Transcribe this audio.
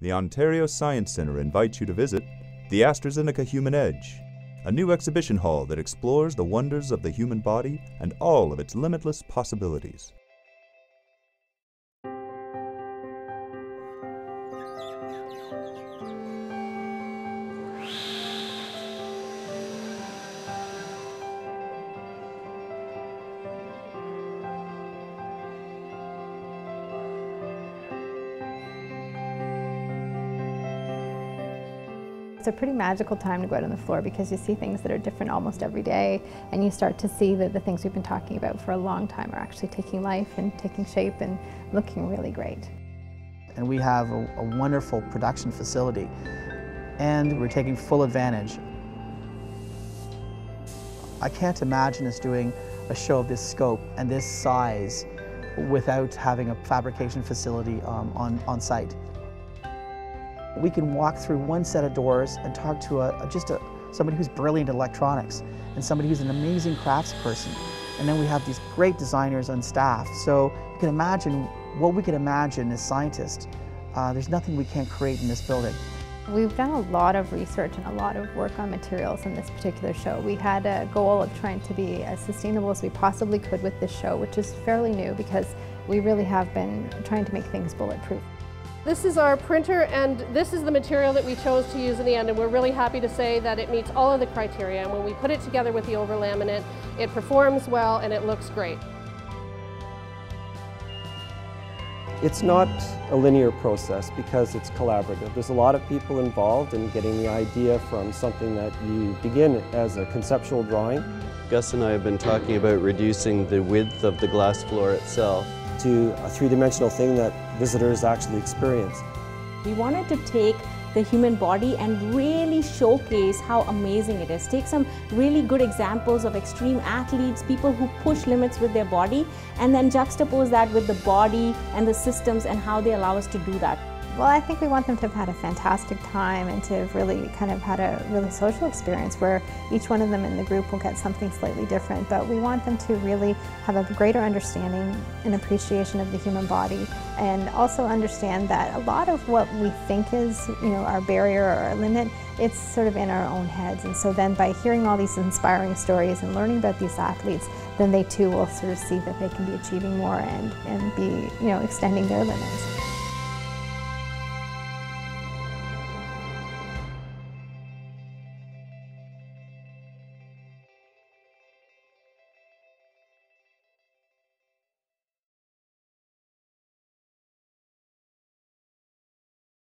the Ontario Science Centre invites you to visit the AstraZeneca Human Edge, a new exhibition hall that explores the wonders of the human body and all of its limitless possibilities. It's a pretty magical time to go out on the floor because you see things that are different almost every day and you start to see that the things we've been talking about for a long time are actually taking life and taking shape and looking really great. And we have a, a wonderful production facility and we're taking full advantage. I can't imagine us doing a show of this scope and this size without having a fabrication facility um, on, on site. We can walk through one set of doors and talk to a, just a, somebody who's brilliant in electronics and somebody who's an amazing craftsperson. And then we have these great designers on staff. So you can imagine what we can imagine as scientists. Uh, there's nothing we can't create in this building. We've done a lot of research and a lot of work on materials in this particular show. We had a goal of trying to be as sustainable as we possibly could with this show, which is fairly new because we really have been trying to make things bulletproof. This is our printer and this is the material that we chose to use in the end and we're really happy to say that it meets all of the criteria and when we put it together with the overlaminate it performs well and it looks great. It's not a linear process because it's collaborative. There's a lot of people involved in getting the idea from something that you begin as a conceptual drawing. Gus and I have been talking about reducing the width of the glass floor itself to a three-dimensional thing that visitors actually experience. We wanted to take the human body and really showcase how amazing it is. Take some really good examples of extreme athletes, people who push limits with their body, and then juxtapose that with the body and the systems and how they allow us to do that. Well, I think we want them to have had a fantastic time and to have really kind of had a really social experience where each one of them in the group will get something slightly different. But we want them to really have a greater understanding and appreciation of the human body and also understand that a lot of what we think is, you know, our barrier or our limit, it's sort of in our own heads. And so then by hearing all these inspiring stories and learning about these athletes, then they too will sort of see that they can be achieving more and, and be, you know, extending their limits.